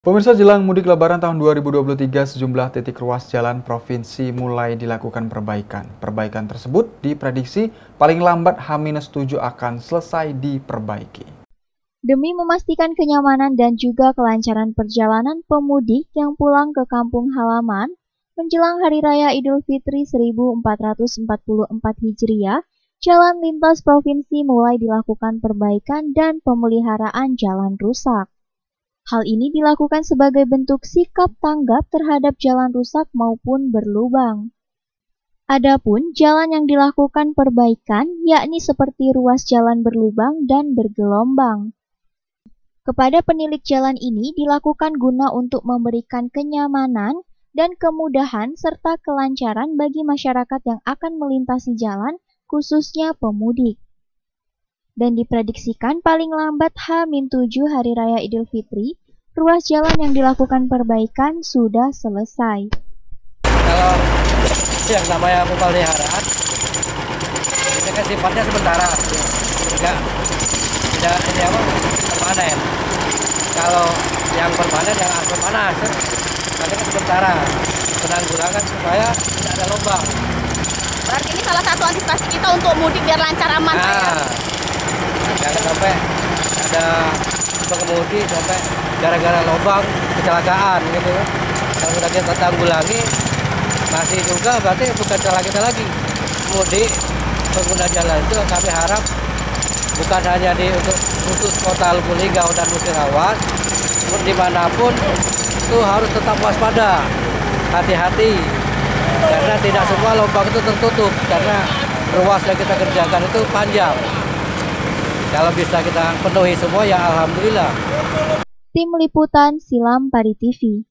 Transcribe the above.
Pemirsa jelang mudik lebaran tahun 2023 sejumlah titik ruas jalan provinsi mulai dilakukan perbaikan. Perbaikan tersebut diprediksi paling lambat H-7 akan selesai diperbaiki. Demi memastikan kenyamanan dan juga kelancaran perjalanan pemudik yang pulang ke kampung halaman menjelang Hari Raya Idul Fitri 1444 Hijriah, jalan lintas provinsi mulai dilakukan perbaikan dan pemeliharaan jalan rusak. Hal ini dilakukan sebagai bentuk sikap tanggap terhadap jalan rusak maupun berlubang. Adapun jalan yang dilakukan perbaikan yakni seperti ruas jalan berlubang dan bergelombang. Kepada penilik jalan ini dilakukan guna untuk memberikan kenyamanan dan kemudahan serta kelancaran bagi masyarakat yang akan melintasi jalan, khususnya pemudik dan diprediksikan paling lambat H-7 Hari Raya Idul Fitri, ruas jalan yang dilakukan perbaikan sudah selesai. Kalau yang namanya pemeliharaan, itu kan sifatnya sementara, tidak tidak ini apa permanen. Kalau yang permanen yang agak panas, nanti kan sementara penanggulangan supaya tidak ada lubang. Berarti ini salah satu antisipasi kita untuk mudik biar lancar aman, nah, ya? jangan sampai ada pengemudi sampai gara-gara lubang kecelakaan gitu. Kalau sudah kita tanggulangi masih juga berarti bukan salah kita lagi. Mudik pengguna jalan itu kami harap bukan hanya di untuk khusus kota Lubuk Linggau dan Musirawas di mana pun itu harus tetap waspada. Hati-hati karena tidak semua lubang itu tertutup karena ruas yang kita kerjakan itu panjang. Kalau bisa kita penuhi semua ya Alhamdulillah. Tim Liputan Silam Pari TV